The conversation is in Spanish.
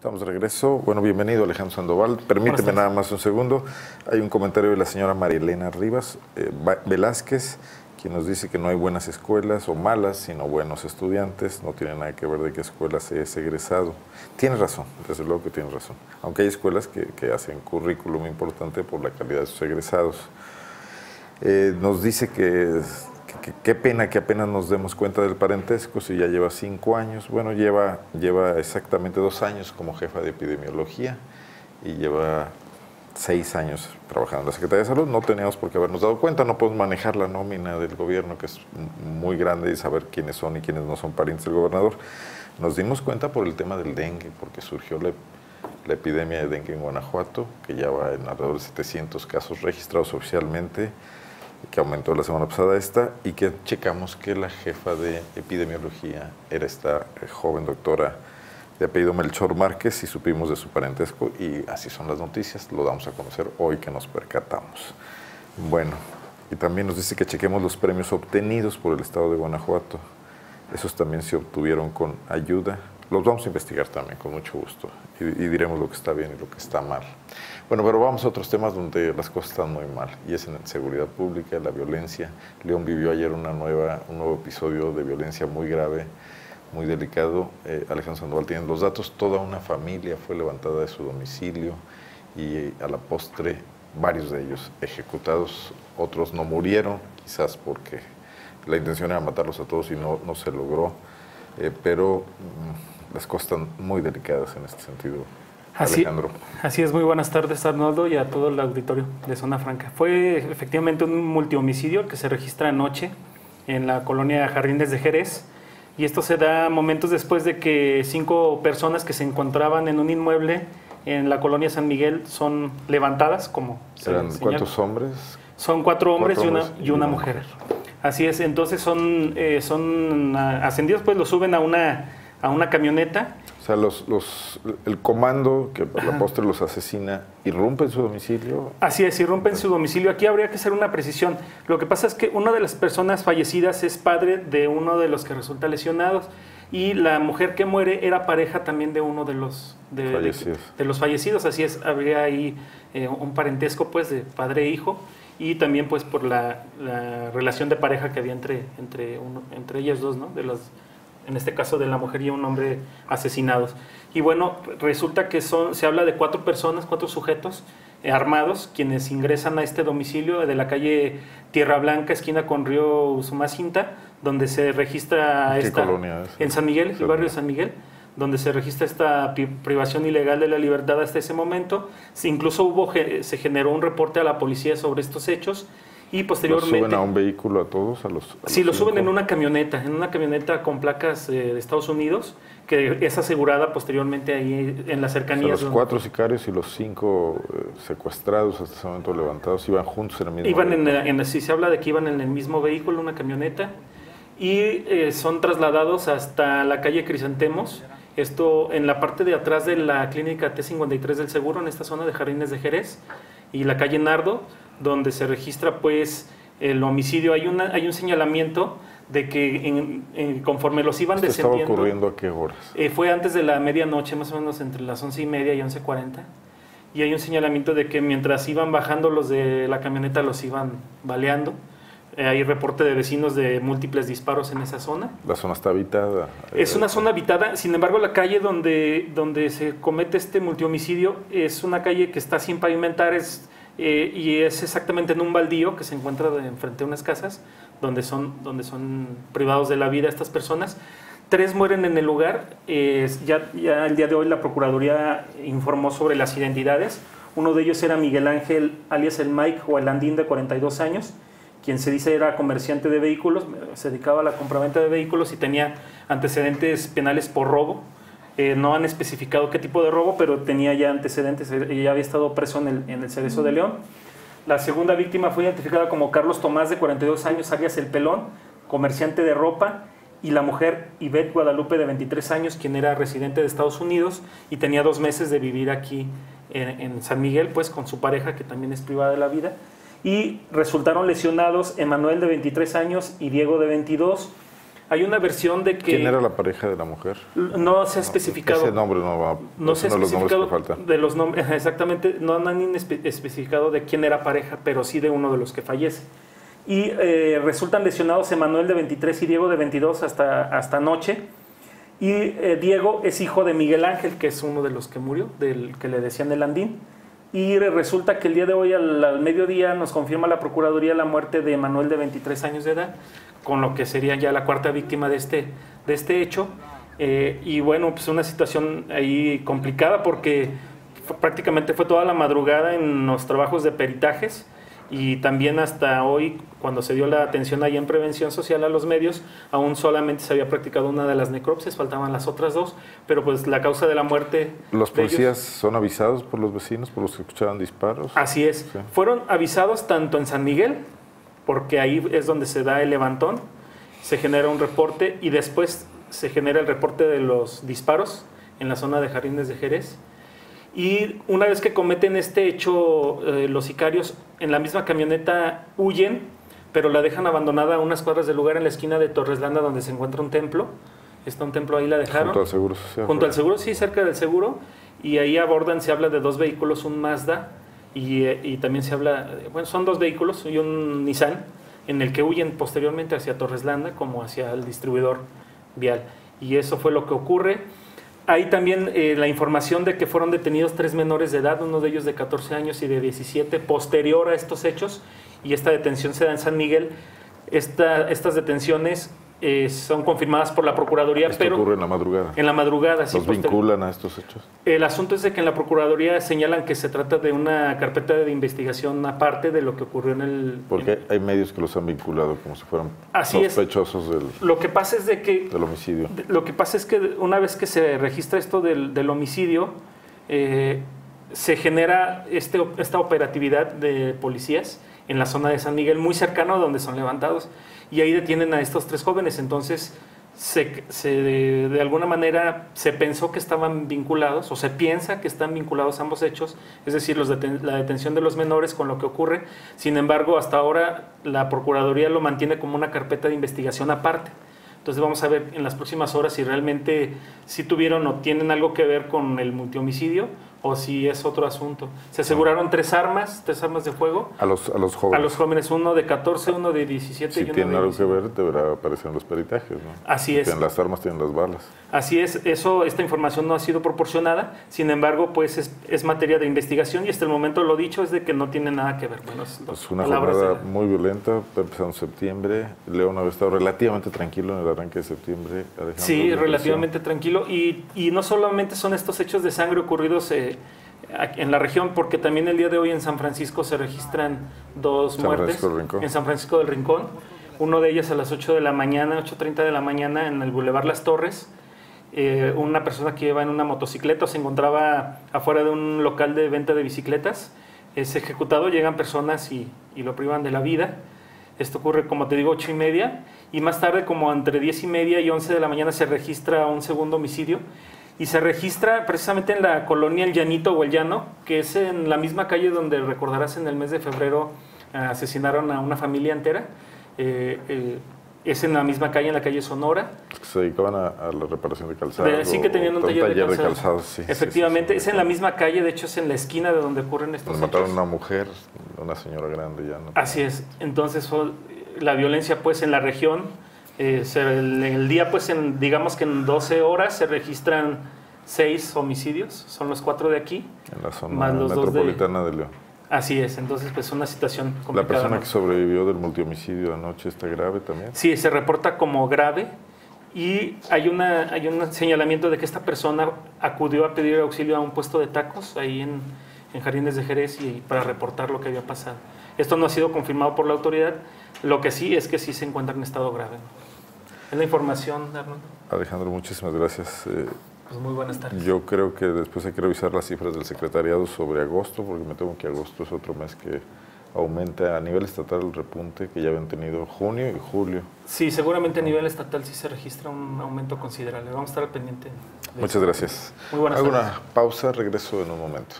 Estamos de regreso. Bueno, bienvenido Alejandro Sandoval. Permíteme nada más un segundo. Hay un comentario de la señora María Elena Rivas eh, Velázquez, quien nos dice que no hay buenas escuelas o malas, sino buenos estudiantes. No tiene nada que ver de qué escuela se es egresado. Tiene razón, desde luego que tiene razón. Aunque hay escuelas que, que hacen currículum importante por la calidad de sus egresados. Eh, nos dice que qué pena que apenas nos demos cuenta del parentesco si ya lleva cinco años. Bueno, lleva, lleva exactamente dos años como jefa de epidemiología y lleva seis años trabajando en la Secretaría de Salud. No teníamos por qué habernos dado cuenta, no podemos manejar la nómina del gobierno, que es muy grande, y saber quiénes son y quiénes no son parientes del gobernador. Nos dimos cuenta por el tema del dengue, porque surgió la, la epidemia de dengue en Guanajuato, que ya va en alrededor de 700 casos registrados oficialmente que aumentó la semana pasada esta, y que checamos que la jefa de epidemiología era esta eh, joven doctora de apellido Melchor Márquez y supimos de su parentesco y así son las noticias, lo damos a conocer hoy que nos percatamos. Bueno, y también nos dice que chequemos los premios obtenidos por el Estado de Guanajuato. Esos también se obtuvieron con ayuda. Los vamos a investigar también con mucho gusto y, y diremos lo que está bien y lo que está mal. Bueno, pero vamos a otros temas donde las cosas están muy mal, y es en seguridad pública, la violencia. León vivió ayer una nueva, un nuevo episodio de violencia muy grave, muy delicado. Eh, Alejandro Sandoval tiene los datos, toda una familia fue levantada de su domicilio y a la postre varios de ellos ejecutados, otros no murieron, quizás porque la intención era matarlos a todos y no, no se logró, eh, pero mm, las cosas están muy delicadas en este sentido. Así, así es, muy buenas tardes Arnoldo y a todo el auditorio de Zona Franca. Fue efectivamente un multihomicidio que se registra anoche en la colonia Jardines de Jerez y esto se da momentos después de que cinco personas que se encontraban en un inmueble en la colonia San Miguel son levantadas como... ¿Eran cuántos hombres? Son cuatro hombres, y, una, y una mujer. Así es, entonces son, eh, son ascendidos, pues los suben a una, a una camioneta o sea, los, los, el comando que a la postre los asesina, ¿irrumpe en su domicilio? Así es, irrumpe en su domicilio. Aquí habría que hacer una precisión. Lo que pasa es que una de las personas fallecidas es padre de uno de los que resulta lesionados y la mujer que muere era pareja también de uno de los, de, fallecidos. De, los fallecidos. Así es, habría ahí eh, un parentesco pues de padre e hijo y también pues por la, la relación de pareja que había entre, entre, uno, entre ellas dos, ¿no? De los en este caso de la mujer y un hombre asesinados. Y bueno, resulta que son, se habla de cuatro personas, cuatro sujetos eh, armados, quienes ingresan a este domicilio de la calle Tierra Blanca, esquina con Río Usumacinta, donde se registra esta... En San Miguel, el barrio de San Miguel donde se registra esta privación ilegal de la libertad hasta ese momento. Incluso hubo, se generó un reporte a la policía sobre estos hechos y posteriormente... ¿Los suben a un vehículo a todos? A los, sí, lo suben en una camioneta, en una camioneta con placas eh, de Estados Unidos, que es asegurada posteriormente ahí en las cercanías. los cuatro sicarios y los cinco eh, secuestrados hasta ese momento levantados iban juntos en el mismo iban En, sí, se habla de que iban en el mismo vehículo, una camioneta, y eh, son trasladados hasta la calle Crisantemos, esto en la parte de atrás de la clínica T53 del Seguro, en esta zona de Jardines de Jerez, y la calle Nardo, donde se registra pues el homicidio. Hay, una, hay un señalamiento de que conforme los iban descendiendo... ¿Estaba ocurriendo a qué horas? Eh, fue antes de la medianoche, más o menos entre las once y media y 11.40. Y hay un señalamiento de que mientras iban bajando los de la camioneta los iban baleando. Eh, hay reporte de vecinos de múltiples disparos en esa zona. ¿La zona está habitada? Es una zona habitada, sin embargo la calle donde, donde se comete este multihomicidio es una calle que está sin pavimentar, es eh, y es exactamente en un baldío que se encuentra enfrente de unas casas donde son, donde son privados de la vida estas personas. Tres mueren en el lugar. ya, ya el día de hoy la Procuraduría informó sobre las identidades. Uno de ellos era Miguel Ángel, alias el Mike o el Andín, de 42 años, quien se dice era comerciante de vehículos, se dedicaba a la compraventa de vehículos y tenía antecedentes penales por robo. Eh, no han especificado qué tipo de robo, pero tenía ya antecedentes, eh, ya había estado preso en el, en el Cerezo de León. La segunda víctima fue identificada como Carlos Tomás, de 42 años, alias El Pelón, comerciante de ropa, y la mujer Ivette Guadalupe, de 23 años, quien era residente de Estados Unidos y tenía dos meses de vivir aquí en, en San Miguel, pues con su pareja, que también es privada de la vida. Y resultaron lesionados Emanuel, de 23 años, y Diego, de 22 Hay una versión de que... ¿Quién era la pareja de la mujer? No se ha especificado. Ese nombre no va No se ha de los especificado que de los nombres, exactamente, no han espe- especificado de quién era pareja, pero sí de uno de los que fallece. Y eh, resultan lesionados Emanuel de 23 y Diego de 22 hasta, hasta anoche. Y eh, Diego es hijo de Miguel Ángel, que es uno de los que murió, del que le decían el Andín. Y re- resulta que el día de hoy, al, mediodía, nos confirma la Procuraduría la muerte de Emanuel de 23 años de edad, con lo que sería ya la cuarta víctima de este, de este hecho. Eh, y bueno, pues una situación ahí complicada porque prácticamente fue toda la madrugada en los trabajos de peritajes y también hasta hoy, cuando se dio la atención ahí en prevención social a los medios, aún solamente se había practicado una de las necropsias, faltaban las otras dos, pero pues la causa de la muerte... ¿Los ellos- policías son avisados por los vecinos, por los que escuchaban disparos? Así es. Sí. Fueron avisados tanto en San Miguel, porque ahí es donde se da el levantón, se genera un reporte y después se genera el reporte de los disparos en la zona de Jardines de Jerez. Y una vez que cometen este hecho, eh, los sicarios en la misma camioneta huyen, pero la dejan abandonada a unas cuadras del lugar en la esquina de Torreslanda donde se encuentra un templo. Está un templo ahí, la dejaron. Junto al Seguro Social. Junto al seguro, sí, cerca del seguro. Y ahí abordan, se habla de dos vehículos, un Mazda y, eh, y también se habla, eh, bueno, son dos vehículos y un Nissan en el que huyen posteriormente hacia Torreslanda como hacia el distribuidor vial. Y eso fue lo que ocurre. Hay también eh, la información de que fueron detenidos tres menores de edad, uno de ellos de 14 años y de 17, posterior a estos hechos, y esta detención se da en San Miguel. Esta- estas detenciones eh, son confirmadas por la Procuraduría, Esto pero ocurre en la madrugada. en la madrugada. sí, ¿Los vinculan a estos hechos? el asunto es de que en la Procuraduría señalan que se trata de una carpeta de investigación aparte de lo que ocurrió en el... Porque en- hay medios que los han vinculado como si fueran Así es. sospechosos del, lo que pasa es de que... del homicidio. de- Lo que pasa es que una vez que se registra esto del, del homicidio, eh, se genera este, esta operatividad de policías en la zona de San Miguel, muy cercano a donde son levantados, y ahí detienen a estos tres jóvenes. Entonces, de, alguna manera se pensó que estaban vinculados, o se piensa que están vinculados ambos hechos, es decir, la detención de los menores con lo que ocurre. Sin embargo, hasta ahora la Procuraduría lo mantiene como una carpeta de investigación aparte. Entonces vamos a ver en las próximas horas si realmente si tuvieron o tienen algo que ver con el multihomicidio o si es otro asunto. Se aseguraron tres armas, tres armas de fuego A los, a los a jóvenes. los jóvenes, uno de 14, uno de 17 si y uno tienen de algo que 19. ver, deberá aparecer en los peritajes. ¿no? Así Si es. Tienen las armas, tienen las balas. Así es, eso, esta información no ha sido proporcionada, sin embargo, pues es, es materia de investigación y hasta el momento lo dicho es de que no tiene nada que ver. Bueno, es una jornada la- muy violenta, empezando en septiembre. León había estado relativamente tranquilo en el arranque de septiembre. Alejandro, Sí, la relativamente tranquilo. Y, y no solamente son estos hechos de sangre ocurridos eh, en la región, porque también el día de hoy en San Francisco se registran dos San muertes. En San Francisco del Rincón. Uno de ellas a las 8 de la mañana, 8.30 de la mañana, en el Boulevard Las Torres. Eh, una persona que iba en una motocicleta se encontraba afuera de un local de venta de bicicletas. Es ejecutado, llegan personas y, y lo privan de la vida. Esto ocurre, como te digo, ocho y media. Y más tarde, como entre 10 y media y 11 de la mañana, se registra un segundo homicidio. Y se registra precisamente en la colonia El Llanito o El Llano, que es en la misma calle donde recordarás en el mes de febrero eh, asesinaron a una familia entera. Eh, eh, es en la misma calle, en la calle Sonora. Se dedicaban a, a la reparación de calzado. De- sí que tenían un taller, de calzado. calzado, sí, sí, Efectivamente, sí, sí. es en la misma calle, de hecho es en la esquina de donde ocurren estos Donde mataron a una mujer, una señora grande ya. ¿no? Así es. Entonces la violencia pues en la región. eh, se- el, el día pues en, digamos que en 12 horas se registran seis homicidios, son los cuatro de aquí. En la zona Más los dos de- metropolitana de, León. Así es, entonces pues una situación La complicada. persona ¿no? que sobrevivió del multihomicidio anoche está grave también. Sí, se reporta como grave y hay, una, hay un señalamiento de que esta persona acudió a pedir auxilio a un puesto de tacos ahí en, en Jardines de Jerez y para reportar lo que había pasado. Esto no ha sido confirmado por la autoridad, lo que sí es que sí se encuentra en estado grave. Es la información, Arnoldo. Alejandro, muchísimas gracias. Eh, Pues muy buenas tardes. yo creo que después hay que revisar las cifras del secretariado sobre agosto, porque me temo que agosto es otro mes que aumenta a nivel estatal el repunte que ya habían tenido junio y julio. Sí, seguramente a nivel estatal sí se registra un aumento considerable. Vamos a estar al pendiente. Muchas eso. gracias. Muy buenas Hago tardes. una pausa, regreso en un momento.